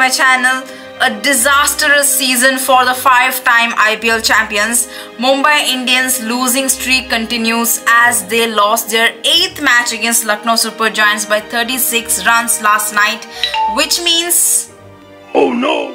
welcome back to my channel. A disastrous season for the five-time IPL champions. Mumbai Indians losing streak continues as they lost their eighth match against Lucknow Super Giants by 36 runs last night, which means Oh no!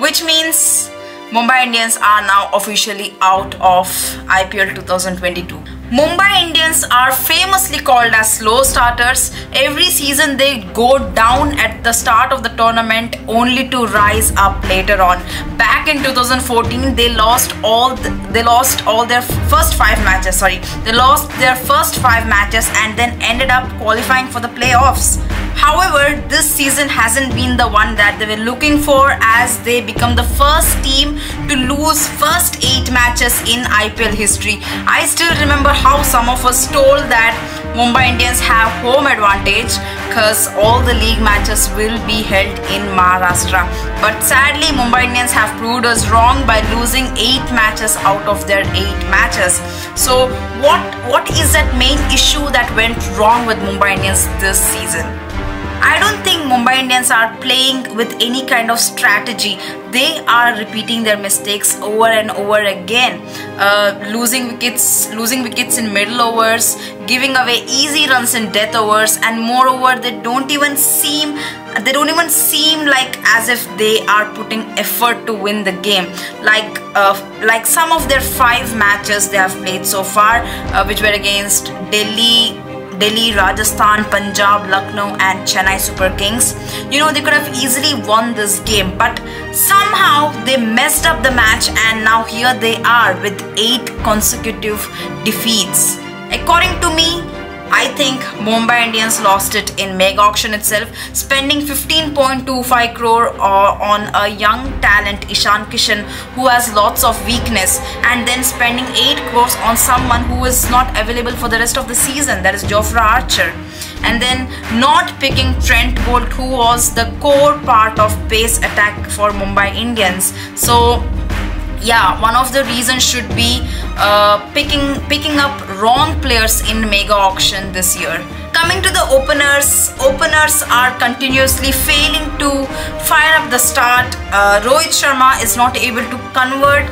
which means Mumbai Indians are now officially out of IPL 2022. Mumbai Indians are famously called as slow starters. Every season they go down at the start of the tournament only to rise up later on. Back in 2014 they lost all the, they lost all their first 5 matches, sorry. They lost their first 5 matches and then ended up qualifying for the playoffs. However, this season hasn't been the one that they were looking for as they become the first team to lose first 8 matches in IPL history. I still remember how some of us told that Mumbai Indians have home advantage because all the league matches will be held in Maharashtra. But sadly, Mumbai Indians have proved us wrong by losing 8 matches out of their 8 matches. So, what what is that main issue that went wrong with Mumbai Indians this season? I don't think Mumbai Indians are playing with any kind of strategy. They are repeating their mistakes over and over again, uh, losing wickets, losing wickets in middle overs, giving away easy runs in death overs, and moreover, they don't even seem they don't even seem like as if they are putting effort to win the game. Like uh, like some of their five matches they have played so far, uh, which were against Delhi, Delhi, Rajasthan, Punjab, Lucknow, and Chennai Super Kings. You know, they could have easily won this game, but somehow they messed up the match, and now here they are with eight consecutive defeats. According to me, I think Mumbai Indians lost it in mega auction itself, spending 15.25 crore uh, on a young talent Ishan Kishan who has lots of weakness and then spending 8 crores on someone who is not available for the rest of the season that is Jofra Archer and then not picking Trent Boult who was the core part of pace attack for Mumbai Indians. So yeah one of the reasons should be uh, picking picking up wrong players in mega auction this year. Coming to the openers openers are continuously failing to fire up the start. Uh, rohit sharma is not able to convert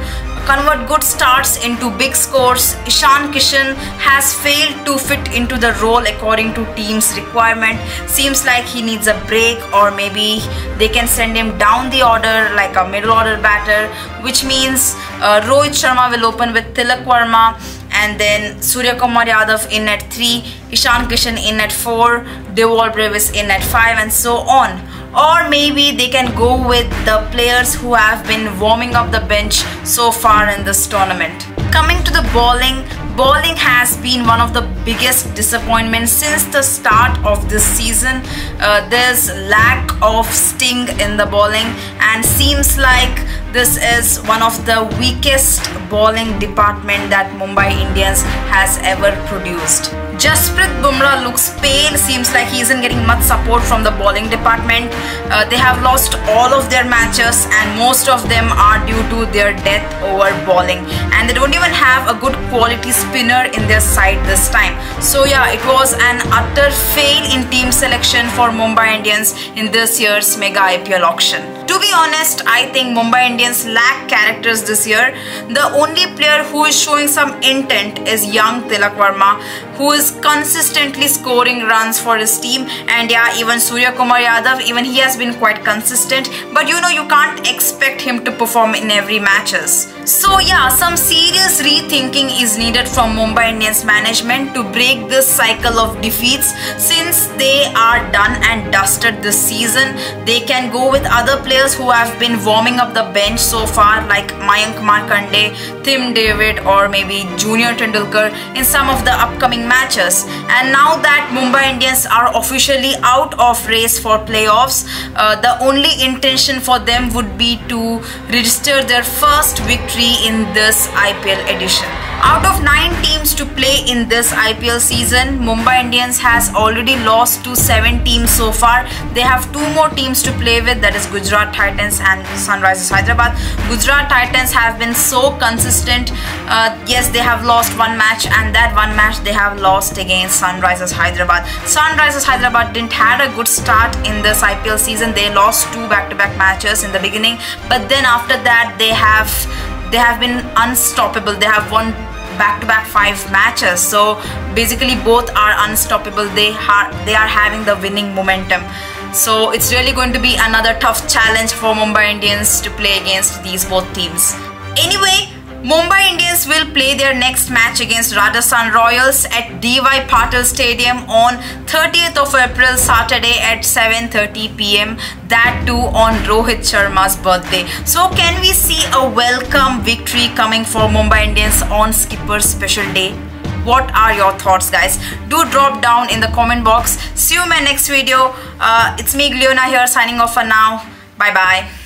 convert good starts into big scores. Ishan Kishan has failed to fit into the role according to team's requirement. Seems like he needs a break or maybe they can send him down the order like a middle order batter which means uh, Rohit Sharma will open with Tilak Varma and then Surya Kumar Yadav in at 3, Ishan Kishan in at 4, Dewald Brevis in at 5 and so on or maybe they can go with the players who have been warming up the bench so far in this tournament. Coming to the bowling, bowling has been one of the biggest disappointments since the start of this season. Uh, there's lack of sting in the bowling and seems like this is one of the weakest bowling department that Mumbai Indians has ever produced. Jasprit Bumrah looks pale, seems like he isn't getting much support from the bowling department. Uh, they have lost all of their matches and most of them are due to their death over bowling and they don't even have a good quality spinner in their side this time. So yeah, it was an utter fail in team selection for Mumbai Indians in this year's Mega IPL auction. To be honest, I think Mumbai Indians lack characters this year. The only player who is showing some intent is young Tilak Varma who is consistently scoring runs for his team and yeah even Surya Kumar Yadav even he has been quite consistent but you know you can't expect him to perform in every matches. So yeah some serious rethinking is needed from Mumbai Indians management to break this cycle of defeats since they are done and dusted this season. They can go with other players who have been warming up the bench so far like Mayank Markande, Tim David or maybe Junior Tendulkar in some of the upcoming matches and now that Mumbai Indians are officially out of race for playoffs uh, the only intention for them would be to register their first victory in this IPL edition. Out of 9 teams to play in this IPL season. Mumbai Indians has already lost to seven teams so far. They have two more teams to play with, that is Gujarat Titans and Sunrisers Hyderabad. Gujarat Titans have been so consistent. Uh, yes, they have lost one match, and that one match they have lost against Sunrisers Hyderabad. Sunrisers Hyderabad didn't had a good start in this IPL season. They lost two back-to-back matches in the beginning, but then after that they have they have been unstoppable. They have won back-to-back five matches. So basically, both are unstoppable. They are they are having the winning momentum. So it's really going to be another tough challenge for Mumbai Indians to play against these both teams. Anyway, Mumbai Indians will play their next match against Rajasthan Royals at DY Patil Stadium on 30th of April Saturday at 7:30 pm that too on Rohit Sharma's birthday. So can we see a welcome victory coming for Mumbai Indians on Skipper's special day? What are your thoughts guys? Do drop down in the comment box. See you in my next video. Uh, it's me Gliona here signing off for now. Bye bye.